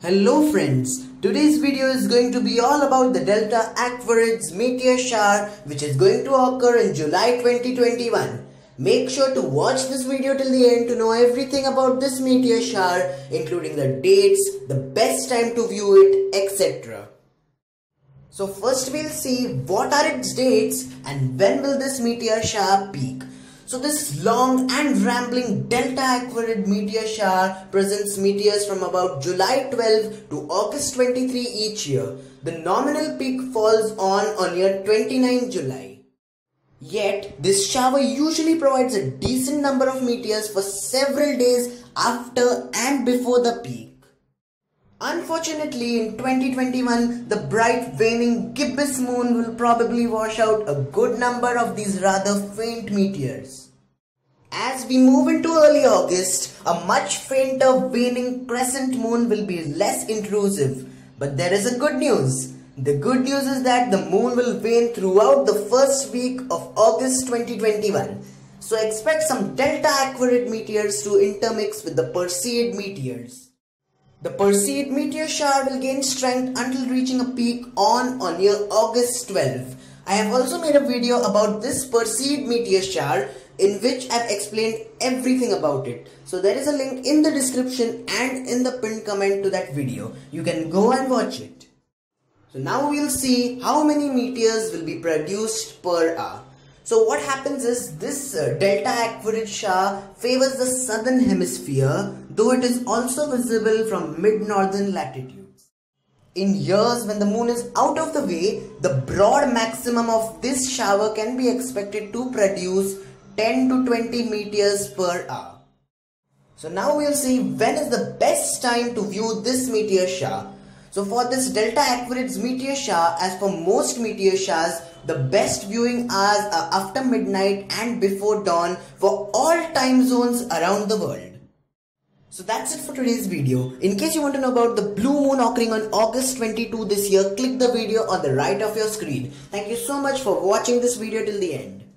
Hello friends, today's video is going to be all about the Delta Aquarids meteor shower which is going to occur in July 2021. Make sure to watch this video till the end to know everything about this meteor shower including the dates, the best time to view it, etc. So first we'll see what are its dates and when will this meteor shower peak. So this long and rambling Delta Aquarid meteor shower presents meteors from about July 12 to August 23 each year. The nominal peak falls on on year 29 July. Yet, this shower usually provides a decent number of meteors for several days after and before the peak. Unfortunately, in 2021, the bright waning gibbous moon will probably wash out a good number of these rather faint meteors. As we move into early August, a much fainter waning crescent moon will be less intrusive. But there is a good news. The good news is that the moon will wane throughout the first week of August 2021. So expect some Delta Aquarid meteors to intermix with the Perseid meteors. The Perseid meteor shower will gain strength until reaching a peak on or near August 12. I have also made a video about this Perseid meteor shower in which I've explained everything about it. So there is a link in the description and in the pinned comment to that video. You can go and watch it. So now we'll see how many meteors will be produced per hour. So what happens is this uh, delta aquarid shower favors the southern hemisphere though it is also visible from mid-northern latitudes. In years when the moon is out of the way, the broad maximum of this shower can be expected to produce 10 to 20 meteors per hour. So now we'll see when is the best time to view this meteor shower. So for this Delta Aquarids meteor shower, as for most meteor showers, the best viewing hours are after midnight and before dawn for all time zones around the world. So that's it for today's video. In case you want to know about the blue moon occurring on August 22 this year, click the video on the right of your screen. Thank you so much for watching this video till the end.